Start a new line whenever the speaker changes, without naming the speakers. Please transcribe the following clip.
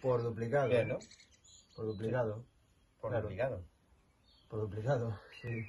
Por duplicado.
Bien, ¿no?
Por duplicado.
Por
Claro.
duplicado.
Por duplicado, sí.